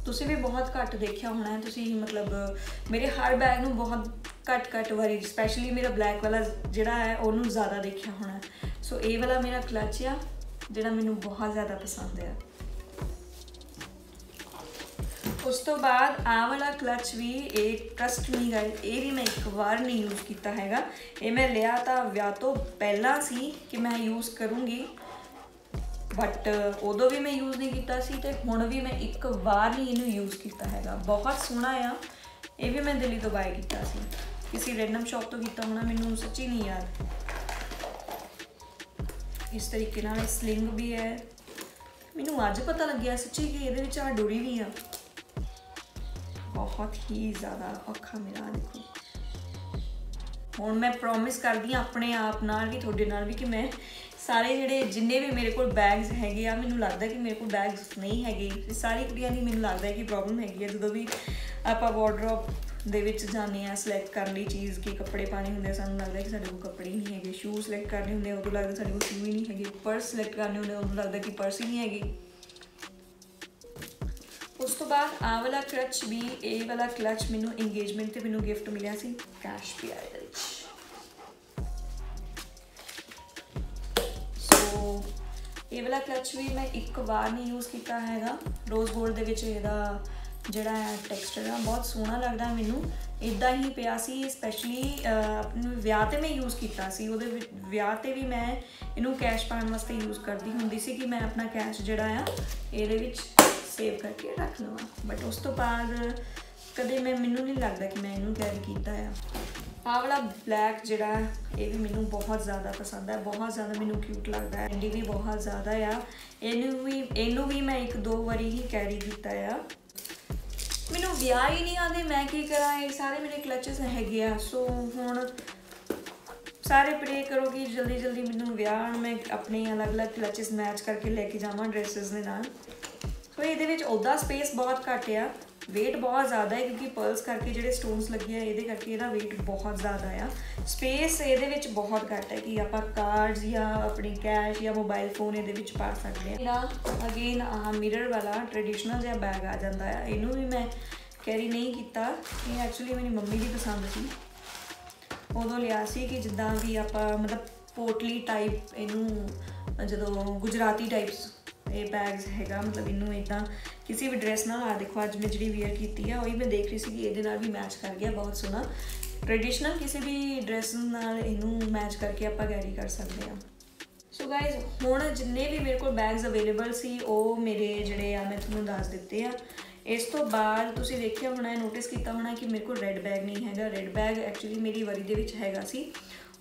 ਤੁਸੀਂ ਵੀ ਬਹੁਤ ਘੱਟ ਦੇਖਿਆ ਹੋਣਾ ਤੁਸੀਂ ਮਤਲਬ, ਮੇਰੇ ਹਰ ਬੈਗ ਨੂੰ ਬਹੁਤ ਘੱਟ ਘੱਟ ਵਾਰੀ ਸਪੈਸ਼ਲੀ ਮੇਰਾ ਬਲੈਕ ਵਾਲਾ ਜਿਹੜਾ ਹੈ, ਉਹਨੂੰ ਜ਼ਿਆਦਾ ਦੇਖਿਆ ਹੋਣਾ ਸੋ ਇਹ ਵਾਲਾ ਮੇਰਾ ਕਲਚ ਆ, ਜਿਹੜਾ ਮੈਨੂੰ ਬਹੁਤ ਜ਼ਿਆਦਾ ਪਸੰਦ ਆ। ਉਸ ਤੋਂ ਬਾਅਦ ਆਹ ਵਾਲਾ ਕਲਚ ਵੀ ਇਹ ਟਰਸਟ ਮੀ ਗਾਇਸ ਇਹ ਵੀ ਮੈਂ ਇੱਕ ਵਾਰ ਨਹੀਂ ਯੂਜ਼ ਕੀਤਾ ਹੈਗਾ। ਇਹ ਮੈਂ ਲਿਆ ਤਾਂ ਵਿਆਹ ਤੋਂ ਪਹਿਲਾਂ ਸੀ ਕਿ ਮੈਂ ਯੂਜ਼ ਕਰੂੰਗੀ। ਬਟ ਉਦੋਂ ਵੀ ਮੈਂ ਯੂਜ਼ ਨਹੀਂ ਕੀਤਾ ਸੀ ਤੇ ਹੁਣ ਵੀ ਮੈਂ ਇੱਕ ਵਾਰ ਨਹੀਂ ਇਹਨੂੰ ਯੂਜ਼ ਕੀਤਾ ਹੈਗਾ। ਬਹੁਤ ਸੋਹਣਾ ਆ। ਇਹ ਵੀ ਮੈਂ ਦਿੱਲੀ ਤੋਂ ਬਾਏ ਕੀਤਾ ਸੀ। ਕਿਸੇ ਰੈਂਡਮ ਸ਼ਾਪ ਤੋਂ ਕੀਤਾ ਹੋਣਾ ਮੈਨੂੰ ਸੱਚੀ ਨਹੀਂ ਯਾਦ। ਇਸ ਤਰੀਕੇ ਨਾਲ ਇਹ ਸਲਿੰਗ ਵੀ ਹੈ। ਮੈਨੂੰ ਅੱਜ ਪਤਾ ਲੱਗਿਆ ਸੱਚੀ ਕਿ ਇਹਦੇ ਵਿੱਚ ਆ ਡੋਰੀ ਵੀ ਆ। ਬਹੁਤ ਹੀ ਜ਼ਿਆਦਾ ਔਖਾ ਮੇਰਾ ਦੇਖੋ। ਹੁਣ ਮੈਂ ਪ੍ਰੋਮਿਸ ਕਰਦੀ ਹਾਂ ਆਪਣੇ ਆਪ ਨਾਲ ਵੀ, ਤੁਹਾਡੇ ਨਾਲ ਵੀ ਕਿ ਮੈਂ ਸਾਰੇ ਜਿਹੜੇ ਜਿੰਨੇ ਵੀ ਮੇਰੇ ਕੋਲ ਬੈਗਸ ਹੈਗੇ ਆ, ਮੈਨੂੰ ਲੱਗਦਾ ਕਿ ਮੇਰੇ ਕੋਲ ਬੈਗਸ ਨਹੀਂ ਹੈਗੇ। ਇਹ ਸਾਰੀ ਕੁੜੀਆਂ ਦੀ ਮੈਨੂੰ ਲੱਗਦਾ ਹੈ ਕਿ ਪ੍ਰੋਬਲਮ ਹੈਗੀ ਹੈ ਜਦੋਂ ਵੀ ਆਪਾਂ ਵਾਰਡਰੋਬ ਦੇ ਵਿੱਚ ਜਾਂਦੇ ਆ ਸਿਲੈਕਟ ਕਰਨ ਲਈ ਚੀਜ਼ ਕਿ ਕੱਪੜੇ ਪਾਣੇ ਹੁੰਦੇ ਆ, ਸਾਨੂੰ ਲੱਗਦਾ ਕਿ ਸਾਡੇ ਕੋਲ ਕੱਪੜੇ ਹੀ ਨਹੀਂ ਹੈਗੇ। ਸ਼ੂਜ਼ ਸਿਲੈਕਟ ਕਰਨੇ ਹੁੰਦੇ ਉਦੋਂ ਲੱਗਦਾ ਸਾਡੇ ਕੋਲ ਸ਼ੂ ਹੀ ਨਹੀਂ ਹੈਗੇ। ਪਰਸ ਸਿਲੈਕਟ ਕਰਨੇ ਹੁੰਦੇ ਉਦੋਂ ਲੱਗਦਾ ਕਿ ਪਰਸ ਹੀ ਨਹੀਂ ਹੈਗੇ। ਤੋਂ ਬਾਅਦ ਆਹ ਵਾਲਾ ਕਲਚ ਵੀ, ਇਹ ਵਾਲਾ ਕਲਚ ਮੈਨੂੰ ਇੰਗੇਜਮੈਂਟ ਤੇ ਮੈਨੂੰ ਗਿਫਟ ਮਿਲਿਆ ਸੀ ਕੈਸ਼ ਵੀ ਆਇਆ ਇਹਦੇ ਵਿੱਚ। ਸੋ ਇਹ ਵਾਲਾ ਕਲਚ ਵੀ ਮੈਂ ਇੱਕ ਵਾਰ ਨਹੀਂ ਯੂਜ਼ ਕੀਤਾ ਹੈਗਾ। ਰੋਜ਼ 골ਡ ਦੇ ਵਿੱਚ ਇਹਦਾ ਜਿਹੜਾ ਹੈ ਟੈਕਸਚਰ ਆ, ਬਹੁਤ ਸੋਹਣਾ ਲੱਗਦਾ ਮੈਨੂੰ। ਇਦਾਂ ਹੀ ਪਿਆ ਸੀ ਸਪੈਸ਼ਲੀ ਆਪਣੇ ਵਿਆਹ ਤੇ ਮੈਂ ਯੂਜ਼ ਕੀਤਾ ਸੀ। ਉਹਦੇ ਵਿੱਚ ਵਿਆਹ ਤੇ ਵੀ ਮੈਂ ਇਹਨੂੰ ਕੈਸ਼ ਪਾਉਣ ਵਾਸਤੇ ਯੂਜ਼ ਕਰਦੀ ਹੁੰਦੀ ਸੀ ਕਿ ਮੈਂ ਆਪਣਾ ਕੈਸ਼ ਜਿਹੜਾ ਆ, ਇਹਦੇ ਵਿੱਚ ਸੇਵ ਕਰਕੇ ਰੱਖ ਲਵਾਂ। ਬਟ ਉਸ ਤੋਂ ਬਾਅਦ ਕਦੇ ਮੈਂ ਮੈਨੂੰ ਨਹੀਂ ਲੱਗਦਾ ਕਿ ਮੈਂ ਇਹਨੂੰ ਕੈਰੀ ਕੀਤਾ ਆ। ਆਹ ਵਾਲਾ ਬਲੈਕ ਜਿਹੜਾ ਇਹ ਵੀ ਮੈਨੂੰ ਬਹੁਤ ਜ਼ਿਆਦਾ ਪਸੰਦ ਹੈ। ਬਹੁਤ ਜ਼ਿਆਦਾ ਮੈਨੂੰ ਕਿਊਟ ਲੱਗਦਾ ਹੈ। ਐਂਡੀ ਵੀ ਬਹੁਤ ਜ਼ਿਆਦਾ ਆ। ਇਹਨੂੰ ਵੀ ਇਹਨੂੰ ਵੀ ਮੈਂ ਇੱਕ ਦੋ ਵਾਰੀ ਹੀ ਕੈਰੀ ਕੀਤਾ ਆ। ਮੈਨੂੰ ਵਿਆਹ ਹੀ ਨਹੀਂ ਆਉਂਦੇ। ਮੈਂ ਕੀ ਕਰਾਂ? ਇਹ ਸਾਰੇ ਮੇਰੇ ਕਲਚਸ ਹੈਗੇ ਆ। ਸੋ ਹੁਣ ਸਾਰੇ ਪ੍ਰੇ ਕਰੋ ਕਿ ਜਲਦੀ ਜਲਦੀ ਮੈਨੂੰ ਵਿਆਹ ਆਉਣ ਮੈਂ ਆਪਣੇ ਅਲੱਗ-ਅਲੱਗ ਕਲਚਸ ਮੈਚ ਕਰਕੇ ਲੈ ਕੇ ਜਾਵਾਂ ਡਰੈਸਸ ਦੇ ਨਾਲ। ਸੋ ਇਹਦੇ ਵਿੱਚ ਉਹਦਾ ਸਪੇਸ ਬਹੁਤ ਘੱਟ ਆ। weight ਬਹੁਤ ਜ਼ਿਆਦਾ ਹੈ ਕਿਉਂਕਿ ਪਰਲਸ ਕਰਕੇ ਜਿਹੜੇ ਸਟੋਨਸ ਲੱਗੇ ਆ, ਇਹਦੇ ਕਰਕੇ ਇਹਦਾ weight ਬਹੁਤ ਜ਼ਿਆਦਾ ਆ। ਸਪੇਸ ਇਹਦੇ ਵਿੱਚ ਬਹੁਤ ਘੱਟ ਹੈ ਕਿ ਆਪਾਂ ਕਾਰਡਸ ਜਾਂ ਆਪਣੀ ਕੈਸ਼ ਜਾਂ ਮੋਬਾਈਲ ਫੋਨ ਇਹਦੇ ਵਿੱਚ ਪਾ ਸਕਦੇ ਆ। ਇਹਦਾ ਅਗੇਨ ਆ ਮਿਰਰ ਵਾਲਾ ਟ੍ਰੈਡੀਸ਼ਨਲ ਜਿਹਾ ਬੈਗ ਆ ਜਾਂਦਾ ਆ। ਇਹਨੂੰ ਵੀ ਮੈਂ ਕੈਰੀ ਨਹੀਂ ਕੀਤਾ। ਇਹ ਐਕਚੁਅਲੀ ਮੇਰੀ ਮੰਮੀ ਦੀ ਪਸੰਦ ਸੀ। ਉਦੋਂ ਲਿਆ ਸੀ ਕਿ ਜਿੱਦਾਂ ਵੀ ਆਪਾਂ ਮਤਲਬ ਪੋਟਲੀ ਟਾਈਪ ਇਹਨੂੰ ਜਦੋਂ ਗੁਜਰਾਤੀ ਟਾਈਪਸ ਇਹ ਬੈਗਸ ਹੈਗਾ, ਮਤਲਬ ਇਹਨੂੰ ਇਦਾਂ ਕਿਸੇ ਵੀ ਡਰੈਸ ਨਾਲ ਆ ਦੇਖੋ ਅੱਜ ਮੈਂ ਜਿਹੜੀ ਵੇਅਰ ਕੀਤੀ ਆ, ਉਹੀ ਮੈਂ ਦੇਖ ਰਹੀ ਸੀ ਕਿ ਇਹਦੇ ਨਾਲ ਵੀ ਮੈਚ ਕਰ ਗਿਆ, ਬਹੁਤ ਸੋਹਣਾ। ਟ੍ਰੈਡੀਸ਼ਨਲ ਕਿਸੇ ਵੀ ਡਰੈਸ ਨਾਲ ਇਹਨੂੰ ਮੈਚ ਕਰਕੇ ਆਪਾਂ ਕੈਰੀ ਕਰ ਸਕਦੇ ਆ ਸੋ ਗਾਇਜ਼ ਹੁਣ ਜਿੰਨੇ ਵੀ ਮੇਰੇ ਕੋਲ ਬੈਗਸ ਅਵੇਲੇਬਲ ਸੀ, ਉਹ ਮੇਰੇ ਜਿਹੜੇ ਆ, ਮੈਂ ਤੁਹਾਨੂੰ ਦੱਸ ਦਿੱਤੇ ਆ। ਇਸ ਤੋਂ ਬਾਅਦ ਤੁਸੀਂ ਦੇਖਿਆ ਹੋਣਾ ਨੋਟਿਸ ਕੀਤਾ ਹੋਣਾ ਕਿ ਮੇਰੇ ਕੋਲ ਰੈੱਡ ਬੈਗ ਨਹੀਂ ਹੈਗਾ। ਰੈੱਡ ਬੈਗ ਐਕਚੁਅਲੀ ਮੇਰੀ ਵਰੀ ਦੇ ਵਿੱਚ ਹੈਗਾ ਸੀ।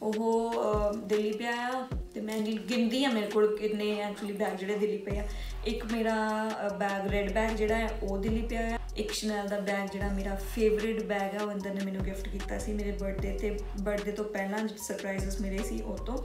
ਉਹ ਦਿੱਲੀ ਪਿਆ ਆ ਤੇ ਮੈਂ ਗਿਣ- ਗਿਣਦੀ ਆ ਮੇਰੇ ਕੋਲ ਕਿੰਨੇ ਐਕਚੁਅਲੀ ਬੈਗ ਜਿਹੜੇ ਦਿੱਲੀ ਪਏ ਆ। ਇੱਕ ਮੇਰਾ ਬੈਗ ਰੈੱਡ ਬੈਗ ਜਿਹੜਾ ਹੈ ਉਹ ਦਿੱਲੀ ਪਿਆ ਆ। ਇੱਕ ਸ਼ਨੈਲ ਦਾ ਬੈਗ ਜਿਹੜਾ ਮੇਰਾ ਫੇਵਰਿਟ ਬੈਗ ਆ, ਉਹ ਅੰਦਰ ਨੇ ਮੈਨੂੰ ਗਿਫਟ ਕੀਤਾ ਸੀ ਮੇਰੇ ਬਰਥਡੇ ਤੇ। ਬਰਥਡੇ ਤੋਂ ਪਹਿਲਾਂ ਸਰਪ੍ਰਾਈਜ਼ਸ ਮਿਲੇ ਸੀ ਉਹ ਤੋਂ।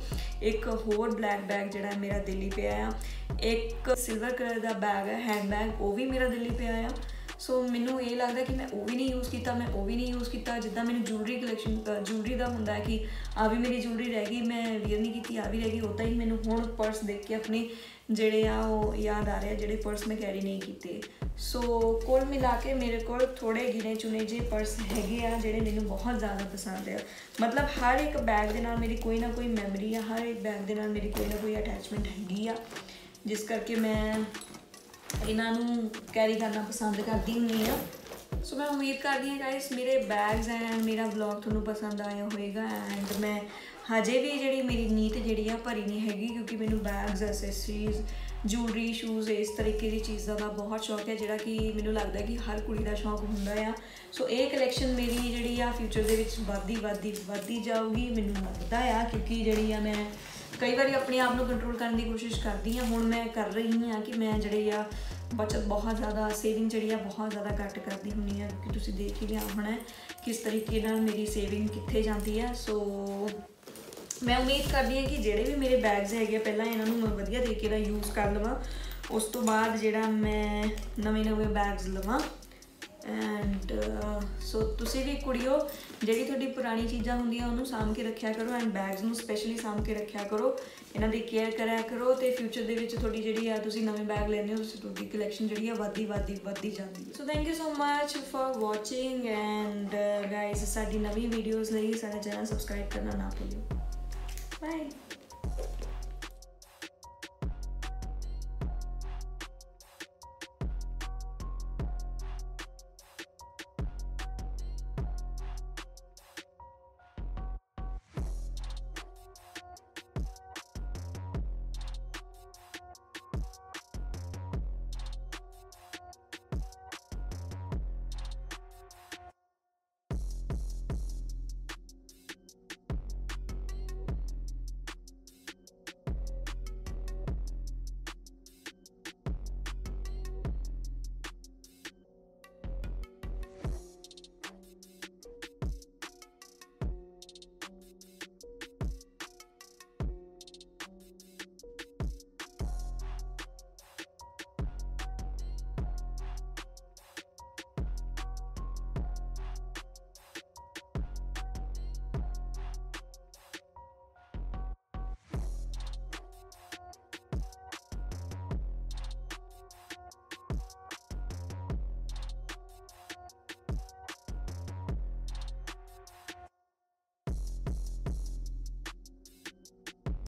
ਇੱਕ ਹੋਰ ਬਲੈਕ ਬੈਗ ਜਿਹੜਾ ਮੇਰਾ ਦਿੱਲੀ ਪਿਆ ਆ। ਇੱਕ ਸਿਲਵਰ ਕਲਰ ਦਾ ਬੈਗ ਹੈ ਹੈਂਡ ਬੈਗ ਉਹ ਵੀ ਮੇਰਾ ਦਿੱਲੀ ਪਿਆ ਆ। ਸੋ ਮੈਨੂੰ ਇਹ ਲੱਗਦਾ ਕਿ ਮੈਂ ਉਹ ਵੀ ਨਹੀਂ ਯੂਜ਼ ਕੀਤਾ, ਮੈਂ ਉਹ ਵੀ ਨਹੀਂ ਯੂਜ਼ ਕੀਤਾ। ਜਿੱਦਾਂ ਮੈਨੂੰ ਜੁਐਲਰੀ ਕਲੈਕਸ਼ਨ ਜੁਐਲਰੀ ਦਾ ਹੁੰਦਾ ਹੈ ਕਿ ਆ ਵੀ ਮੇਰੀ ਜੁਐਲਰੀ ਰਹਿ ਗਈ, ਮੈਂ ਵੀਅਰ ਨਹੀਂ ਕੀਤੀ ਆ ਵੀ ਰਹਿ ਗਈ ਉਦਾਂ ਹੀ ਮੈਨੂੰ ਹੁਣ ਪਰਸ ਦੇਖ ਕੇ ਆਪਣੇ ਜਿਹੜੇ ਆ ਉਹ ਯਾਦ ਆ ਰਹੇ ਆ, ਜਿਹੜੇ ਪਰਸ ਮੈਂ ਕੈਰੀ ਨਹੀਂ ਕੀਤੇ। ਸੋ ਕੋਲ ਮਿਲਾ ਕੇ ਮੇਰੇ ਕੋਲ ਥੋੜੇ ਗਿਣੇ ਚੁਣੇ ਜੇ ਪਰਸ ਹੈਗੇ ਆ, ਜਿਹੜੇ ਮੈਨੂੰ ਬਹੁਤ ਜ਼ਿਆਦਾ ਪਸੰਦ ਆ। ਮਤਲਬ ਹਰ ਇੱਕ ਬੈਗ ਦੇ ਨਾਲ ਮੇਰੀ ਕੋਈ ਨਾ ਕੋਈ ਮੈਮਰੀ ਆ, ਹਰ ਇੱਕ ਬੈਗ ਦੇ ਨਾਲ ਮੇਰੀ ਕੋਈ ਨਾ ਕੋਈ ਅਟੈਚਮੈਂਟ ਹੈਗੀ ਆ। ਜਿਸ ਕਰਕੇ ਮੈਂ ਇਹਨਾਂ ਨੂੰ ਕੈਰੀ ਕਰਨਾ ਪਸੰਦ ਕਰਦੀ ਹੁੰਦੀ ਆ ਸੋ ਮੈਂ ਉਮੀਦ ਕਰਦੀ ਹਾਂ ਗਾਇਸ ਮੇਰੇ ਬੈਗਸ ਐਂਡ ਮੇਰਾ ਵਲੌਗ ਤੁਹਾਨੂੰ ਪਸੰਦ ਆਇਆ ਹੋਵੇਗਾ ਐਂਡ ਮੈਂ ਹਜੇ ਵੀ ਜਿਹੜੀ ਮੇਰੀ ਨੀਤ ਜਿਹੜੀ ਆ ਭਰੀ ਨਹੀਂ ਹੈਗੀ ਕਿਉਂਕਿ ਮੈਨੂੰ ਬੈਗਸ ਐਸੈਸਰੀਜ਼ ਜੂਲਰੀ ਸ਼ੂਜ਼ ਇਸ ਤਰੀਕੇ ਦੀ ਚੀਜ਼ਾਂ ਦਾ ਬਹੁਤ ਸ਼ੌਕ ਹੈ, ਜਿਹੜਾ ਕਿ ਮੈਨੂੰ ਲੱਗਦਾ ਕਿ ਹਰ ਕੁੜੀ ਦਾ ਸ਼ੌਕ ਹੁੰਦਾ ਆ। ਸੋ ਇਹ ਕਲੈਕਸ਼ਨ ਮੇਰੀ ਜਿਹੜੀ ਆ ਫਿਊਚਰ ਦੇ ਵਿੱਚ ਵੱਧਦੀ ਵੱਧਦੀ ਵੱਧਦੀ ਜਾਊਗੀ, ਮੈਨੂੰ ਲੱਗਦਾ ਆ ਕਿਉਂਕਿ ਜਿਹੜੀ ਆ ਮੈਂ ਕਈ ਵਾਰੀ ਆਪਣੇ ਆਪ ਨੂੰ ਕੰਟਰੋਲ ਕਰਨ ਦੀ ਕੋਸ਼ਿਸ਼ ਕਰਦੀ ਹਾਂ। ਹੁਣ ਮੈਂ ਕਰ ਰਹੀ ਹਾਂ ਕਿ ਮੈਂ ਜਿਹੜੇ ਆ ਬਚਤ ਬਹੁਤ ਜ਼ਿਆਦਾ ਸੇਵਿੰਗ ਜਿਹੜੀ ਆ ਬਹੁਤ ਜ਼ਿਆਦਾ ਘੱਟ ਕਰਦੀ ਹੁੰਨੀ ਆ ਕਿ ਤੁਸੀਂ ਦੇਖ ਹੀ ਲਿਆ ਹੋਣਾ ਕਿਸ ਤਰੀਕੇ ਨਾਲ ਮੇਰੀ ਸੇਵਿੰਗ ਕਿੱਥੇ ਜਾਂਦੀ ਆ ਸੋ ਮੈਂ ਉਮੀਦ ਕਰਦੀ ਹਾਂ ਕਿ ਜਿਹੜੇ ਵੀ ਮੇਰੇ ਬੈਗਸ ਹੈਗੇ ਪਹਿਲਾਂ ਇਹਨਾਂ ਨੂੰ ਮੈਂ ਵਧੀਆ ਤਰੀਕੇ ਨਾਲ ਯੂਜ਼ ਕਰ ਲਵਾਂ। ਉਸ ਤੋਂ ਬਾਅਦ ਜਿਹੜਾ ਮੈਂ ਨਵੇਂ ਨਵੇਂ ਬੈਗਸ ਲਵਾਂ। ਐਂਡ ਸੋ uh, ਤੁਸੀਂ ਵੀ ਕੁੜੀਓ, ਜਿਹੜੀ ਤੁਹਾਡੀ ਪੁਰਾਣੀ ਚੀਜ਼ਾਂ ਹੁੰਦੀਆਂ ਉਹਨੂੰ ਸਾਂਭ ਕੇ ਰੱਖਿਆ ਕਰੋ ਐਂਡ ਬੈਗਸ ਨੂੰ ਸਪੈਸ਼ਲੀ ਸਾਂਭ ਕੇ ਰੱਖਿਆ ਕਰੋ। ਇਹਨਾਂ ਦੀ ਕੇਅਰ ਕਰਿਆ ਕਰੋ ਤੇ ਫਿਊਚਰ ਦੇ ਵਿੱਚ ਤੁਹਾਡੀ ਜਿਹੜੀ ਆ ਤੁਸੀਂ ਨਵੇਂ ਬੈਗ ਲੈਣੇ ਹੋ, ਤੁਸੀਂ ਤੁਹਾਡੀ ਕਲੈਕਸ਼ਨ ਜਿਹੜੀ ਆ ਵੱਧਦੀ ਵੱਧਦੀ ਵੱਧਦੀ ਜਾਂਦੀ ਹੈ। So thank you so much for watching and guys ਸਾਡੀ ਨਵੀਂ ਵੀਡੀਓਜ਼ ਲਈ ਸਾਡਾ ਚੈਨਲ ਸਬਸਕ੍ਰਾਈਬ ਕਰਨਾ ਨਾ ਭੁੱਲਿਓ। ਬਾਏ